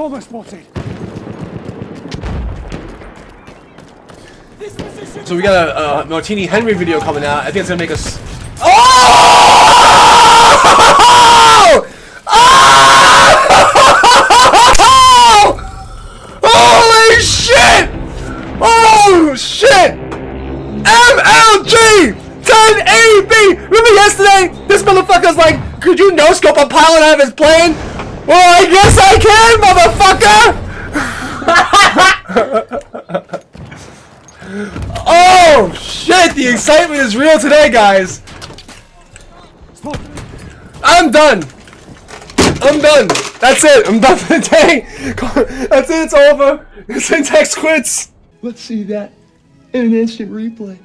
Bomber spotted. So we got a, a Martini Henry video coming out. I think it's gonna make us. Oh! Oh! Holy shit! Oh shit! MLG 1080p. Remember yesterday? This motherfucker's like, could you no scope a pilot out of his plane? Well, I guess I can, motherfucker. Oh shit! The excitement is real today, guys. I'm done. I'm done. That's it. I'm done for the day. That's it. It's over. Syntax quits. Let's see that in an instant replay.